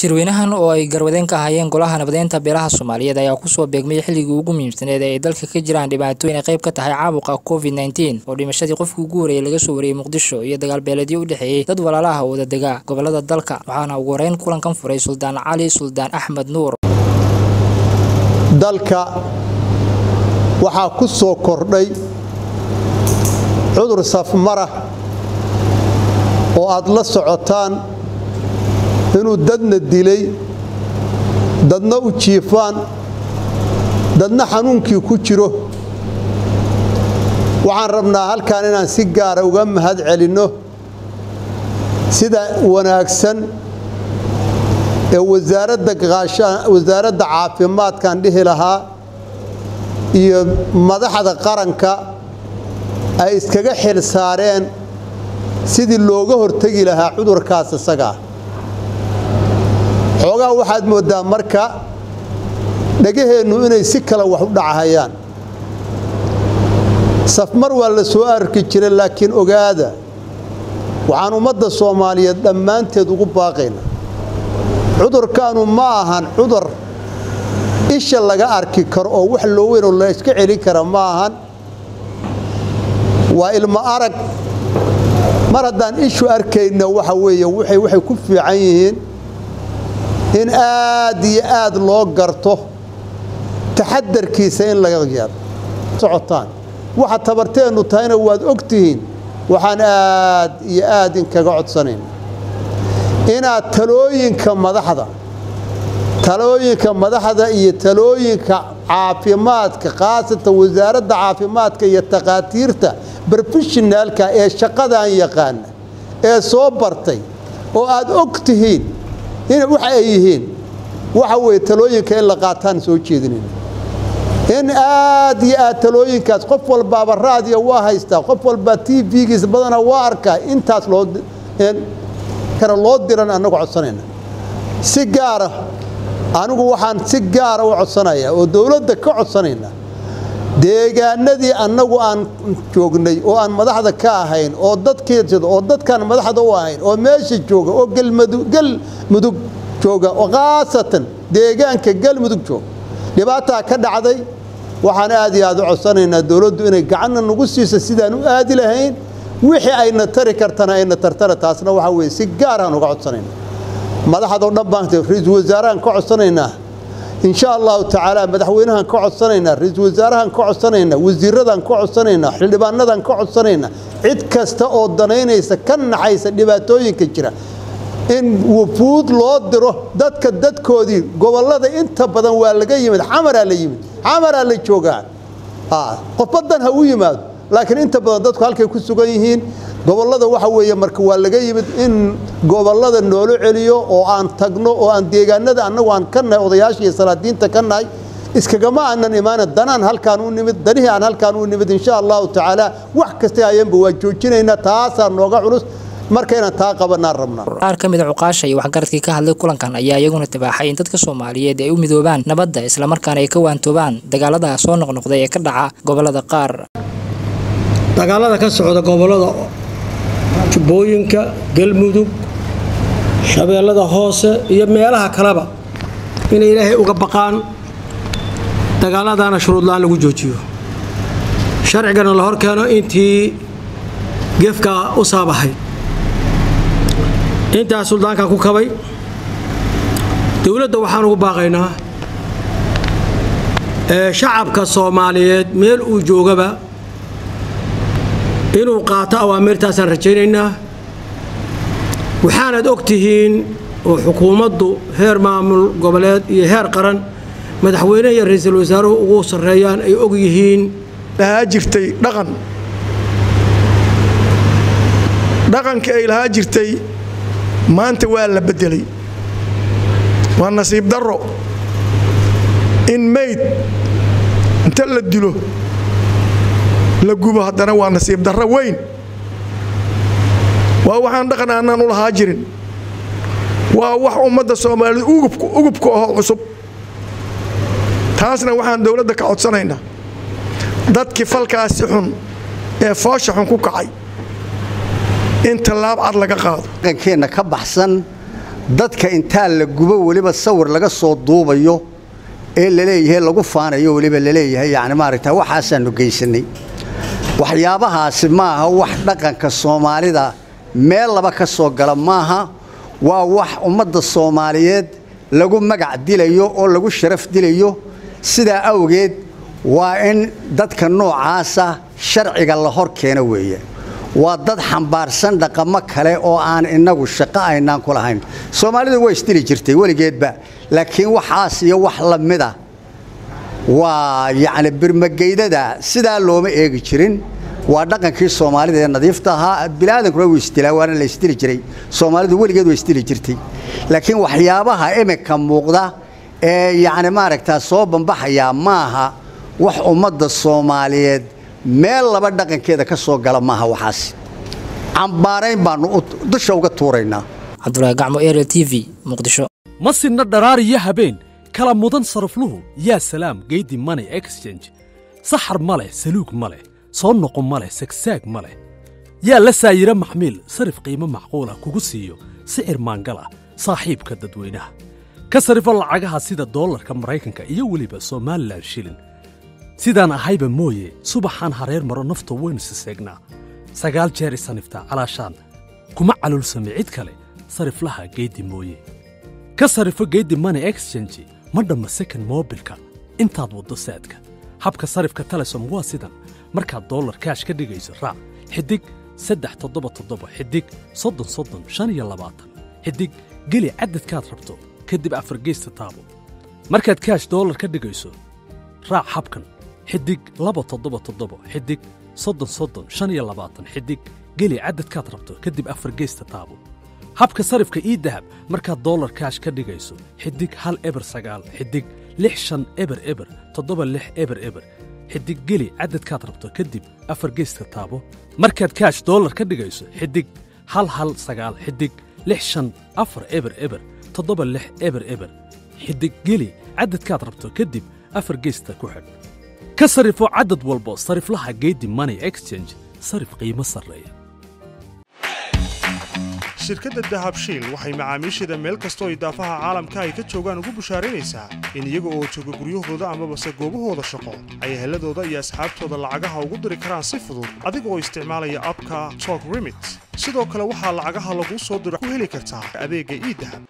shirweynahan oo ay garwadeen ka ahaayeen golaha nabadeynta beelaha soomaaliyeed ayaa ku soo beegmay xilligii ugu muhiimsaneed ee ay dalka ka jiraan dhibaatooyin ay qayb ka tahay caabuqa covid nneteen oo dhimashadii qofkii ugu horreeyay laga soo wariyey muqdisho iyo dagaal beeleedyo u dhexeeyey dad walaalaha wada dega gobollada dalka waxaana ugu horeyn kulankan furay suldaan cali suldaan axmed nuur. Dalka waxaa ku soo kordhay cudur safmara oo aad la socotaan inuu dadna dilay dadna u jiifaan dadna xanuunkii ku jiro. Waxaan rabnaa halkan inaan si gaara uga mahad celinno sida wanaagsan ee wasaaradda caafimaadkaan dhihi lahaa iyo madaxda qaranka ay iskaga xil saareen sidii looga hortegi lahaa cudurkaas isagaa xoogaa waxaad mooddaa marka dhagaheennu inay si kale wax u dhacahayaan. Safmar waa la soo arki jiray laakiin ogaada waxaan ummadda soomaaliyeed dhammaanteed ugu baaqayna. Cudurkaanu ma ahan cudur isha laga arki karo oo wax loo weynoo la iska celin kara ma ahan. Waa ilmo arag. Mar haddaan ishu arkayna waxa weeye waxay ku fiican yihiin in aad iyo aad loo garto taxadarkiisa in laga yaado socotaan. Waxa tabarteennu tahayna waad og tihiin waxaan aad iyo aad inkaga codsanayna inaad talooyinka madaxda talooyinka madaxda iyo talooyinka caafimaadka khaasatan wasaaradda caafimaadka iyo takhaatiirta brofeshinaalka ee shaqadan yaqaana ee soo bartay oo aad og tihiin waxa ay yihiin. Waxa weye talooyinka in la qaataan soo jeedinayna in aad iyo aad talooyinkaas qof walbaaba raadiya waa haystaa qof walbaa t v-giisa badana waa arkaa intaas lookana loo diran annagu codsanayna. Si gaara anigu waxaan si gaara u codsanayaa oo dowladda ka codsanayna deegaanadii annagu aan joognay oo aan madaxda ka ahayn oo dadkeed oo dadkaan madaxda u ahayn oo meesha jooga oo galmudug jooga oo khaasatan deegaanka galmudug jooga. Dhibaataa ka dhacday waxaan aad iyo aad u codsanaynaa dowladdu inay gacanna nagu siiso sidaan u aadi lahayn wixii ayna tari kartana ayna tartara taasna waxaa weye si gaaraan uga codsanayna madaxdao dhan baan ra'iisul wasaarahaan ka codsanaynaa insha allahu tacaala madaxweynahaan ka codsanaynaa ra'iisul wasaarahaan ka codsanaynaa wasiiradaan ka codsanaynaa xildhibaanadan ka codsanaynaa cid kasta oo danaynaysa ka naxaysa dhibaatooyinka jira. In wufuud loo diro dadka dadkoodii gobollada inta badan waa laga yimid xamaraa la yimid xamaraa la joogaa. Qofbadan ha u yimaado laakiin inta badan dadku halkay ku sugan yihiin gobollada waxa weeye marka waa laga yimid in gobollada noolo celiyo oo aan tagno oo aan deegaanada annagu aan ka nahay odayaasha iyo salaadiinta ka nahay iskagama aanan imaana danaan halkaan u nimid danihii aan halkaan u nimid insha allahu tacaala wax kasta hayanba waa joojinaynaa taasaa nooga culus. Marka inaan taa qabanaan rabnaa. Qaar ka mid a cuqaasha iyo waxgaradkii ka hadlay kulankan ayaa iyaguna tibaaxay in dadka soomaaliyeed ay u midoobaan nabadda islamarkaana ay ka waantoobaan dagaalada soo noqnoqday ee ka dhaca gobollada qaar. Dagaalada ka socda gobollada jubbooyinka galmudug shabeellada hoose iyo meelaha kaleba inay ilaahay uga baqaan dagaaladaana shuruudla-aan lagu joojiyo. Sharcigana la hor keeno intii gefka u saabahay. Intaas suldaanka ku kabay dowladda waxaan ugu baaqaynaa shacabka soomaaliyeed meel uu joogaba inuu qaato awaamirtaasaan rajaynaynaa. Waxaanaad og tihiin oo xukuumaddu heer maamul goboleed iyo heer qaran madaxweyne iyo ra'iisul wasaaruhu ugu sarreeyaan ay og yihiin. Lahaa jirtay dhaqan. Dhaqankii ay lahaa jirtay maanta waa la beddelay waa nasiib darro. In mayd inta la dilo la gubo haddana waa nasiib darro weyn. Waa waxaan dhaqan aanaan u lahaa jirin. Waa wax ummadda soomaaliyeed ugubka ahoo cusub. Taasna waxaan dowladda ka codsanaynaa. Dadkii falkaasi xun ee foosha xun ku kacay. In tallaab cad laga qaado. Dhaqankeenna ka baxsan dadka intaa la gubo weliba sawir laga soo duubayo ee la leeyahay lagu faanayo weliba la leeyahay yani maaragta waxaasaanu geysanay waxyaabahaasi maaha wax dhaqanka soomaalida. Meel laba ka soo gala maaha. Waa wax ummadda soomaaliyeed lagu magac dilayo oo lagu sharaf dilayo. Sidaa awgeed waa in dadka noocaasa sharciga la hor keeno weeye. Waa dad xambaarsan dhaqamo kale oo aan innagu shaqo aynaan ku lahayn. Soomaalidu way isdili jirtay weligeedba. Laakiin waxaas iyo wax la mida waa yacni birmageydada sidaa looma eegi jirin. Waa dhaqankii soomaalida ee nadiifta ahaa biniaadankuna wuu isdilaa waana la isdili jiray. Soomaalidu weligeed way isdili jirtay. Laakiin waxyaabaha imika muuqda ee yacni maaragtaa soo bambaxayaa maaha wax ummadda soomaaliyeed meel laba dhaqankeeda ka soo gala maaha waxaas. Cambaarayn baannu dusha uga tuuraynaa cabdulaahi gacmo ariel t v muqdisho. Ma sinna dharaar iyo habeen kala mudan sarafluhu yaa salaam geydi money exchange. Saxar ma leh saluug ma leh soo noqo ma leh sagsaag ma leh yaa la saayiro maxmiil sarif qiimo macquula kugu siiyo sicir maangala saaxiibka dadweynaha. Ka sarifo lacagaha sida doolarka maraykanka iyo weliba somalilan shilin. Sidaan ahayba mooye subaxaan hareer maro nafta waynu siseegnaa sagaal jeer isaniftaa calaashaan. Kuma calulsame cid kale sariflaha geeddi mooye. Ka sarifo geeddi money exchange ma dhamma second moobilka intaad waddo saadka habka sarifka telesom waa sidan markaad dollar kaash ka dhigayso raac xidig saddex toddoba toddoba xidig soddon soddon shan iyo labaatan xidig geli caddadkaad rabto kadib afargeysta taabo markaad kaash dollar ka dhigayso raac habkan xidig laba toddoba toddoba xidig soddon soddon shan iyo labaatan xidig geli caddadkaad rabto kadib afargeysta taabo habka sarifka ii dahab markaad dollar kaash ka dhigayso xidig hal eber sagaal xidig lix shan eber eber toddoba lix eber eber xidig geli caddadkaad rabto kadib afar geyska taabo markaad kaash dollar ka dhigayso xidig hal hal sagaal xidig lix shan afar eber eber toddoba lix eber eber xidig geli caddadkaad rabto kadib afar geysta ku xidh ka sarifo caddad walbo sariflaha geedi money exchange sarif qiimo sarreeya shirkadda dahabshiil waxay macaamiisheeda meel kastoo idaafaha caalamka ay ka joogaan ugu bushaaraynaysaa in iyaga oo jooga guryahooda amabase goobahooda shaqo. Ay eheladooda iyo asxaabtooda lacagaha ugu diri karaan si fudud adiga oo isticmaalaya abka tok remit sidoo kale waxaa lacagaha laguu soo diro ku heli kartaa adeegga iidahab